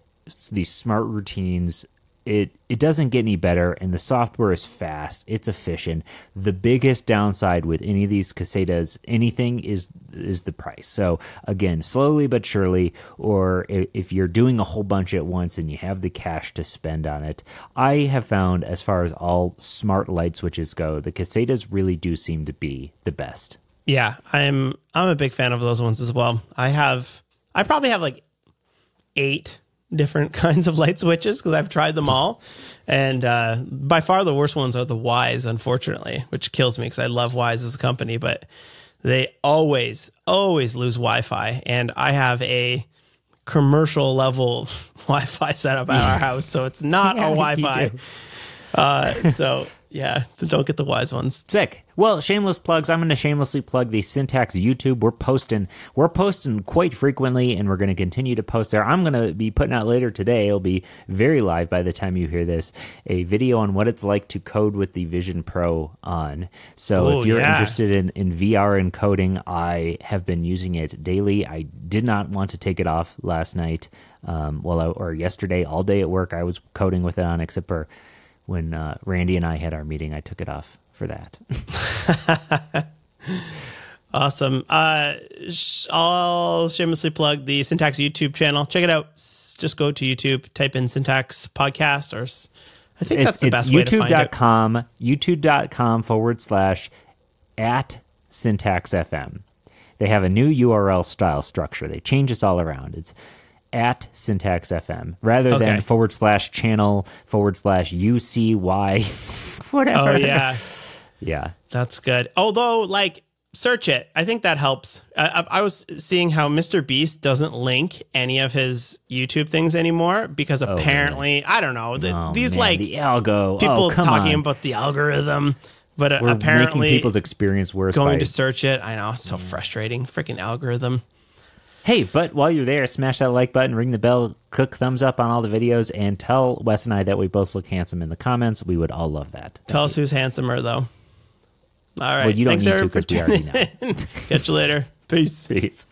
these smart routines, it it doesn't get any better, and the software is fast. It's efficient. The biggest downside with any of these casetas, anything is is the price. So again, slowly but surely, or if you're doing a whole bunch at once and you have the cash to spend on it, I have found as far as all smart light switches go, the casetas really do seem to be the best. Yeah, I'm I'm a big fan of those ones as well. I have I probably have like eight different kinds of light switches because I've tried them all, and uh, by far the worst ones are the Wyze, unfortunately, which kills me because I love Wyze as a company, but they always always lose Wi-Fi, and I have a commercial level Wi-Fi setup at our house, so it's not Yeah, a Wi-Fi. Uh, so yeah, don't get the Wyze ones. Sick. Well, shameless plugs. I'm going to shamelessly plug the Syntax YouTube. We're posting, we're posting quite frequently, and we're going to continue to post there. I'm going to be putting out later today. It'll be very live by the time you hear this. A video on what it's like to code with the Vision Pro on. So Oh, if you're yeah. interested in in VR and coding, I have been using it daily. I did not want to take it off last night. Um, well, I, or yesterday, all day at work, I was coding with it on, except for when uh, Randy and I had our meeting. I took it off for that. Awesome. Uh, sh- I'll shamelessly plug the Syntax YouTube channel. Check it out. S- Just go to YouTube, type in Syntax Podcast, or s- I think that's the it's best way to find it. youtube.com youtube.com forward slash at syntax fm they have a new url style structure they change this all around it's at syntax fm rather than forward slash channel forward slash ucy whatever Oh yeah, yeah that's good. Although, like, search it. I think that helps. I, I, was seeing how Mr. Beast doesn't link any of his YouTube things anymore because apparently, I don't know, the, Oh, these man, like the algo people oh, talking on. about the algorithm, but uh, we're apparently making people's experience worse going by to search it. I know it's so frustrating. Freaking algorithm. Hey, but while you're there, smash that like button, ring the bell, click thumbs up on all the videos, and tell Wes and I that we both look handsome in the comments. We would all love that. Tell us who's handsomer, though. All right. Well, you don't Thanks, need to because we already in. Catch you later. Peace. Peace.